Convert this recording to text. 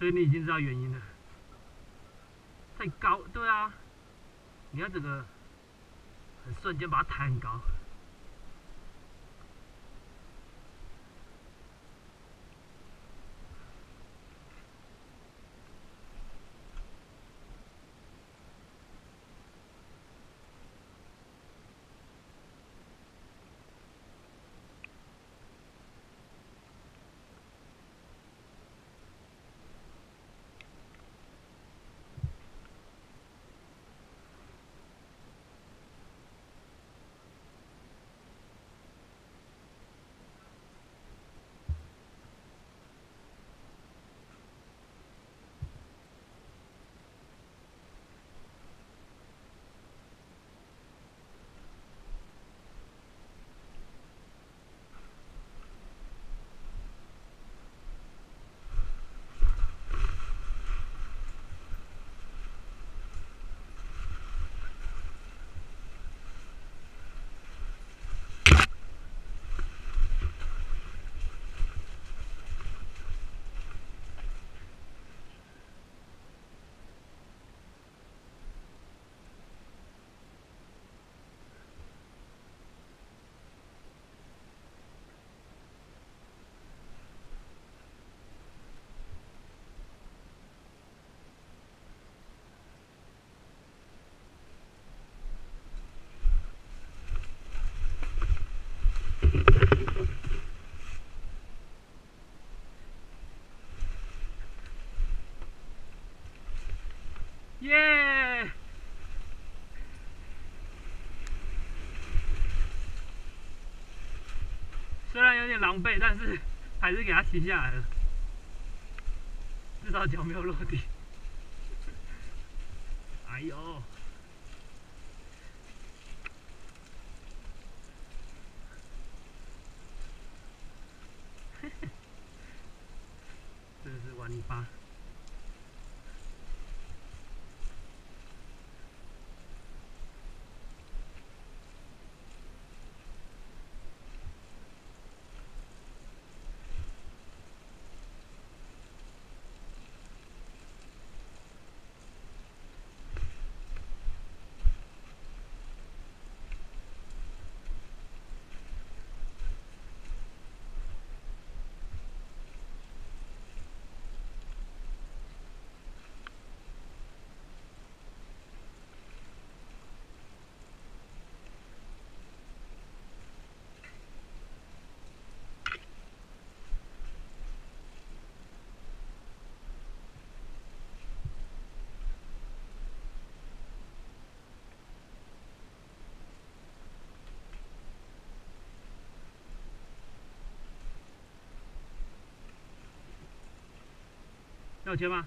所以你已经知道原因了。太高，对啊，你看这个很瞬间把它抬很高。耶！虽然有点狼狈，但是还是给它骑下来了，至少脚没有落地。哎呦！管理吧。要接吗？